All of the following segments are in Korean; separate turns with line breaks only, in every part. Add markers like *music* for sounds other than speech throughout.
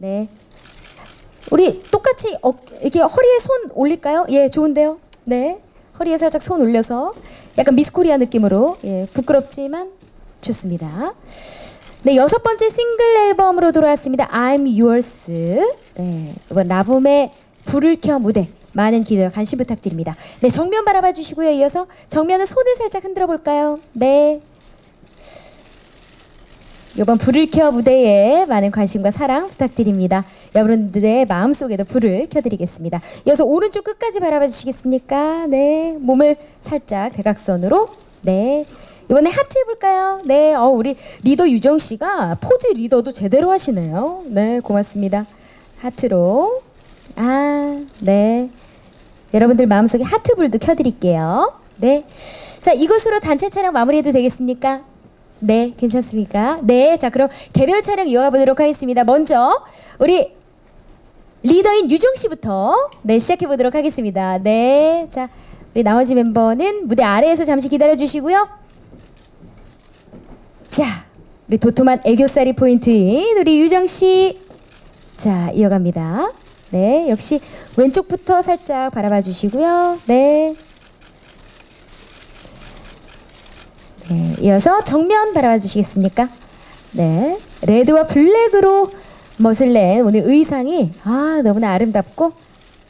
네. 우리 똑같이 어, 이렇게 허리에 손 올릴까요? 예, 좋은데요. 네. 허리에 살짝 손 올려서 약간 미스코리아 느낌으로 예, 부끄럽지만 좋습니다. 네, 여섯 번째 싱글 앨범으로 돌아왔습니다. I'm Yours. 네, 이번 라붐의 불을 켜 무대. 많은 기대와 관심 부탁드립니다. 네, 정면 바라봐 주시고요. 이어서 정면은 손을 살짝 흔들어 볼까요? 네. 이번 불을 켜 무대에 많은 관심과 사랑 부탁드립니다. 여러분들의 마음속에도 불을 켜드리겠습니다. 이어서 오른쪽 끝까지 바라봐 주시겠습니까? 네, 몸을 살짝 대각선으로 네, 이번에 하트 해볼까요? 네, 어, 우리 리더 유정 씨가 포즈 리더도 제대로 하시네요. 네, 고맙습니다. 하트로. 아, 네. 여러분들 마음속에 하트불도 켜드릴게요. 네. 자, 이것으로 단체 촬영 마무리해도 되겠습니까? 네, 괜찮습니까? 네, 자, 그럼 개별 촬영 이어가 보도록 하겠습니다. 먼저, 우리 리더인 유정 씨부터, 네, 시작해 보도록 하겠습니다. 네, 자, 우리 나머지 멤버는 무대 아래에서 잠시 기다려 주시고요. 자, 우리 도톰한 애교살이 포인트인 우리 유정 씨. 자, 이어갑니다. 네, 역시 왼쪽부터 살짝 바라봐 주시고요. 네. 이어서 정면 바라봐 주시겠습니까? 네. 레드와 블랙으로 멋을 낸 오늘 의상이 아, 너무나 아름답고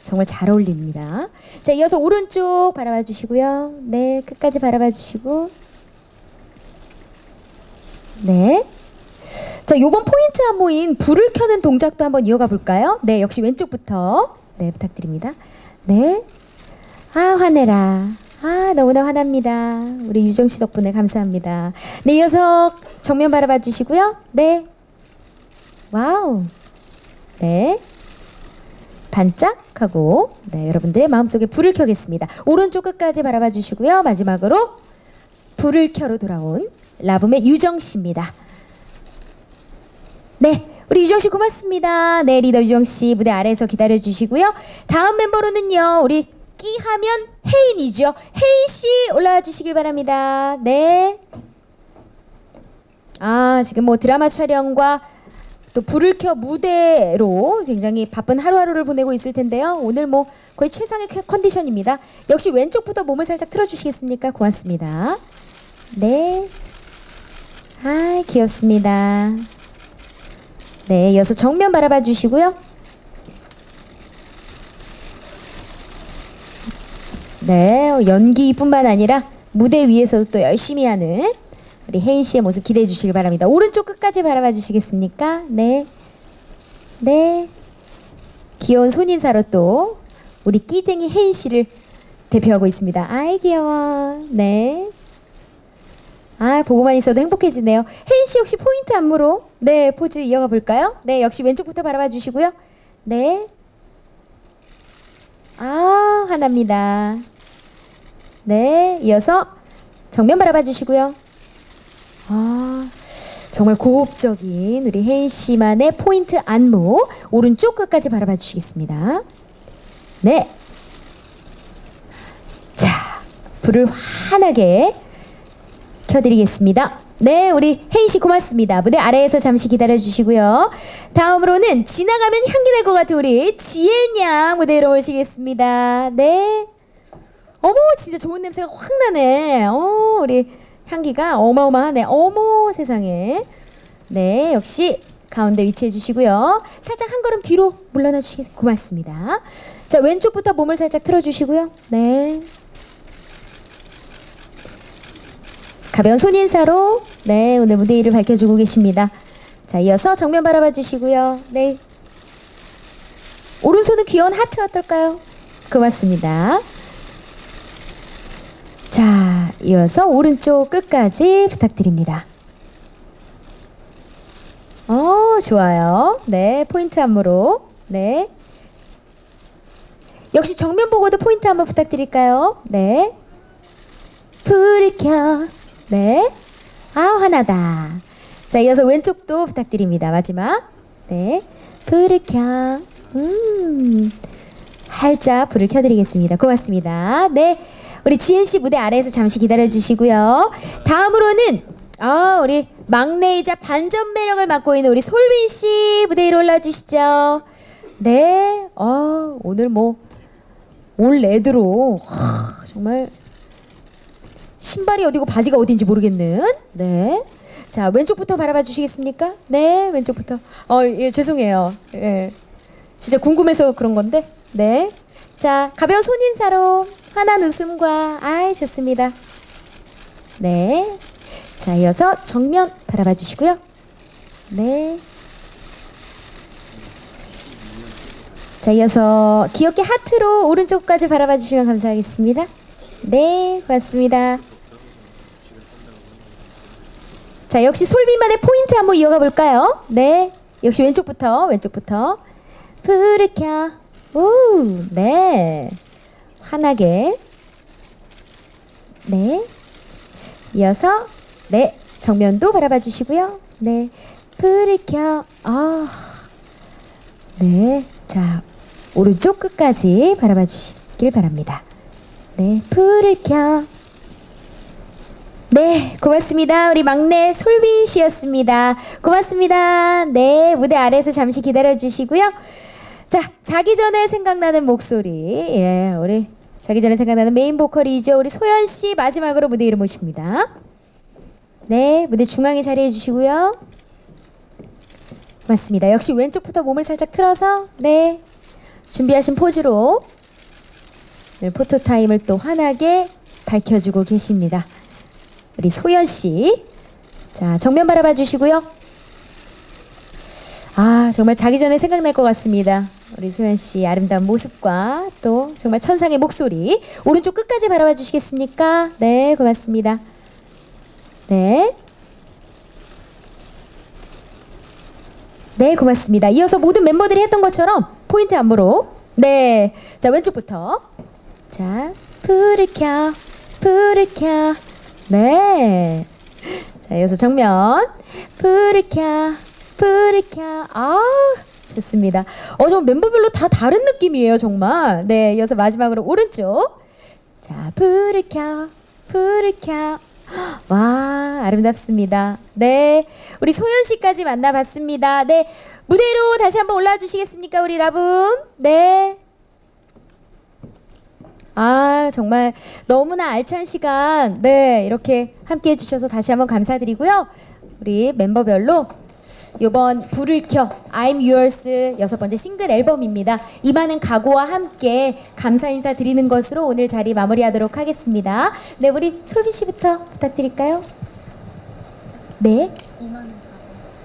정말 잘 어울립니다. 자, 이어서 오른쪽 바라봐 주시고요. 네, 끝까지 바라봐 주시고. 네. 자, 요번 포인트 안무인 불을 켜는 동작도 한번 이어가 볼까요? 네, 역시 왼쪽부터. 네, 부탁드립니다. 네. 아, 환해라. 아, 너무나 환합니다. 우리 유정 씨 덕분에 감사합니다. 네, 이어서 정면 바라봐 주시고요. 네. wow. 네. 반짝하고, 네, 여러분들의 마음속에 불을 켜겠습니다. 오른쪽 끝까지 바라봐 주시고요. 마지막으로 불을 켜로 돌아온 라붐의 유정 씨입니다. 네, 우리 유정 씨 고맙습니다. 네, 리더 유정 씨 무대 아래에서 기다려 주시고요. 다음 멤버로는요, 우리 끼하면 혜인이죠. 혜인 씨 올라와 주시길 바랍니다. 네. 아, 지금 뭐 드라마 촬영과 또 불을 켜 무대로 굉장히 바쁜 하루하루를 보내고 있을 텐데요. 오늘 뭐 거의 최상의 컨디션입니다. 역시 왼쪽부터 몸을 살짝 틀어주시겠습니까? 고맙습니다. 네. 아, 귀엽습니다. 네, 이어서 정면 바라봐 주시고요. 네, 연기뿐만 아니라 무대 위에서도 또 열심히 하는 우리 혜인 씨의 모습 기대해 주시길 바랍니다. 오른쪽 끝까지 바라봐 주시겠습니까? 네. 네. 귀여운 손인사로 또 우리 끼쟁이 혜인 씨를 대표하고 있습니다. 아이 귀여워. 네. 아 보고만 있어도 행복해지네요. 혜인 씨 혹시 포인트 안무로 네 포즈 이어가 볼까요? 네 역시 왼쪽부터 바라봐 주시고요. 네. 아 하나입니다. 네 이어서 정면 바라봐 주시고요. 아 정말 고급적인 우리 혜인 씨만의 포인트 안무 오른쪽 끝까지 바라봐 주시겠습니다. 네. 자 불을 환하게 켜드리겠습니다. 네, 우리 혜인 씨 고맙습니다. 무대 아래에서 잠시 기다려 주시고요. 다음으로는 지나가면 향기 날 것 같은 우리 지혜 양 무대로 모시겠습니다. 네. 어머, 진짜 좋은 냄새가 확 나네. 어, 우리 향기가 어마어마하네. 어머, 세상에. 네, 역시 가운데 위치해 주시고요. 살짝 한 걸음 뒤로 물러나 주시기 고맙습니다. 자, 왼쪽부터 몸을 살짝 틀어 주시고요. 네. 가벼운 손인사로 네 오늘 무대 일을 밝혀주고 계십니다. 자 이어서 정면 바라봐 주시고요. 네 오른손은 귀여운 하트 어떨까요? 고맙습니다. 자 이어서 오른쪽 끝까지 부탁드립니다. 어 좋아요. 네 포인트 안무로 네 역시 정면 보고도 포인트 한번 부탁드릴까요? 네 불을 켜 네. 아, 화나다. 자, 이어서 왼쪽도 부탁드립니다. 마지막. 네. 불을 켜. 음. 활짝 불을 켜드리겠습니다. 고맙습니다. 네. 우리 지은 씨 무대 아래에서 잠시 기다려 주시고요. 다음으로는, 아, 우리 막내이자 반전 매력을 맡고 있는 우리 솔빈 씨 무대 위로 올라 주시죠. 네. 어, 오늘 뭐 올 레드로 하, 정말 신발이 어디고 바지가 어딘지 모르겠는. 네. 자, 왼쪽부터 바라봐 주시겠습니까? 네, 왼쪽부터. 어, 예, 죄송해요. 예. 진짜 궁금해서 그런 건데. 네. 자, 가벼운 손인사로 환한 웃음과 아이 좋습니다. 네. 자, 이어서 정면 바라봐 주시고요. 네. 자, 이어서 귀엽게 하트로 오른쪽까지 바라봐 주시면 감사하겠습니다. 네, 고맙습니다. 자, 역시 솔비만의 포인트 한번 이어가 볼까요? 네. 역시 왼쪽부터, 왼쪽부터. 불을 켜. 오, 네. 환하게. 네. 이어서, 네. 정면도 바라봐 주시고요. 네. 불을 켜. 아. 네. 자, 오른쪽 끝까지 바라봐 주시길 바랍니다. 네. 불을 켜. 네, 고맙습니다. 우리 막내 솔빈 씨였습니다. 고맙습니다. 네, 무대 아래에서 잠시 기다려 주시고요. 자, 자기 전에 생각나는 목소리. 예, 우리 자기 전에 생각나는 메인 보컬이죠. 우리 소연 씨 마지막으로 무대 위로 모십니다. 네, 무대 중앙에 자리해 주시고요. 맞습니다. 역시 왼쪽부터 몸을 살짝 틀어서 네, 준비하신 포즈로 포토 타임을 또 환하게 밝혀주고 계십니다. 우리 소연 씨. 자, 정면 바라봐 주시고요. 아, 정말 자기 전에 생각날 것 같습니다. 우리 소연 씨 아름다운 모습과 또 정말 천상의 목소리. 오른쪽 끝까지 바라봐 주시겠습니까? 네, 고맙습니다. 네. 네, 고맙습니다. 이어서 모든 멤버들이 했던 것처럼 포인트 안무로. 네. 자, 왼쪽부터. 자, 불을 켜, 불을 켜. 네. 자, 이어서 정면. 불을 켜, 불을 켜. 아, 좋습니다. 어, 좀 멤버별로 다 다른 느낌이에요, 정말. 네, 이어서 마지막으로 오른쪽. 자, 불을 켜, 불을 켜. 와, 아름답습니다. 네. 우리 소연 씨까지 만나봤습니다. 네. 무대로 다시 한번 올라와 주시겠습니까, 우리 라붐? 네. 아, 정말 너무나 알찬 시간, 네, 이렇게 함께 해주셔서 다시 한번 감사드리고요. 우리 멤버별로 이번 불을 켜 I'm Yours 여섯 번째 싱글 앨범입니다. 임하는 각오와 함께 감사 인사 드리는 것으로 오늘 자리 마무리하도록 하겠습니다. 네, 우리 솔빈 씨부터 부탁드릴까요? 네.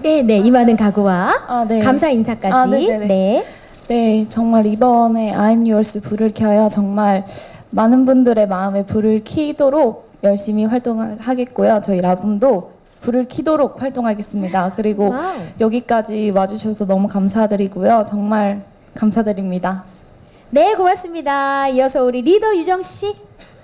네, 네, 임하는 각오와
아, 네.
감사 인사까지.
아, 네네네.
네.
네, 정말 이번에 I'm Yours 불을 켜요. 정말 많은 분들의 마음에 불을 켜도록 열심히 활동하겠고요. 저희 라붐도 불을 켜도록 활동하겠습니다. 그리고
wow.
여기까지 와주셔서 너무 감사드리고요. 정말 감사드립니다.
네, 고맙습니다. 이어서 우리 리더 유정 씨.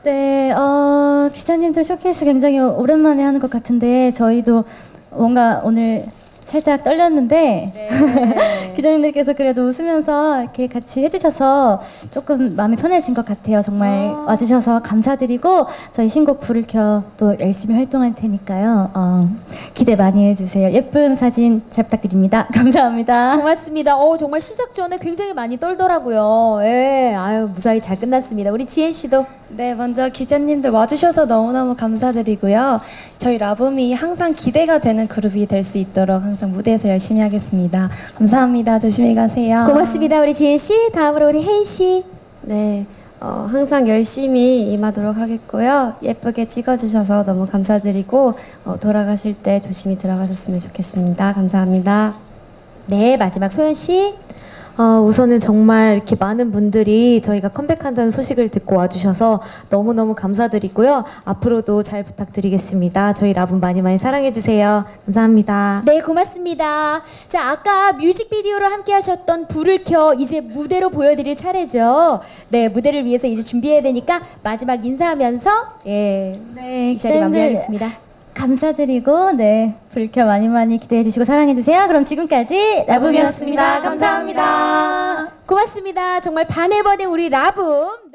네, 어, 기자님들 쇼케이스 굉장히 오랜만에 하는 것 같은데 저희도 뭔가 오늘 살짝 떨렸는데
네. *laughs*
기자님들께서 그래도 웃으면서 이렇게 같이 해주셔서 조금 마음이 편해진 것 같아요. 정말
아.
와주셔서 감사드리고 저희 신곡 불을 켜 또 열심히 활동할 테니까요. 어, 기대 많이 해주세요. 예쁜 사진 잘 부탁드립니다. *laughs* 감사합니다.
고맙습니다. 어, 정말 시작 전에 굉장히 많이 떨더라고요. 예, 아유, 무사히 잘 끝났습니다. 우리 지혜 씨도.
네, 먼저 기자님들 와주셔서 너무너무 감사드리고요. 저희 라붐이 항상 기대가 되는 그룹이 될 수 있도록 항상 무대에서 열심히 하겠습니다. 감사합니다. 조심히 가세요.
고맙습니다. 우리 지혜 씨. 다음으로 우리 혜인 씨.
네, 어, 항상 열심히 임하도록 하겠고요. 예쁘게 찍어주셔서 너무 감사드리고 어, 돌아가실 때 조심히 들어가셨으면 좋겠습니다. 감사합니다.
네, 마지막 소연 씨.
어, 우선은 정말 이렇게 많은 분들이 저희가 컴백한다는 소식을 듣고 와주셔서 너무너무 감사드리고요. 앞으로도 잘 부탁드리겠습니다. 저희 라분 많이 많이 사랑해주세요. 감사합니다.
네, 고맙습니다. 자, 아까 뮤직비디오로 함께 하셨던 불을 켜 이제 무대로 보여드릴 차례죠. 네, 무대를 위해서 이제 준비해야 되니까 마지막 인사하면서 예,
네,
이 자리 마무리하겠습니다.
감사드리고 네 불켜 많이 많이 기대해 주시고 사랑해 주세요. 그럼 지금까지 라붐이었습니다. 감사합니다.
고맙습니다. 정말 반해버린 우리 라붐.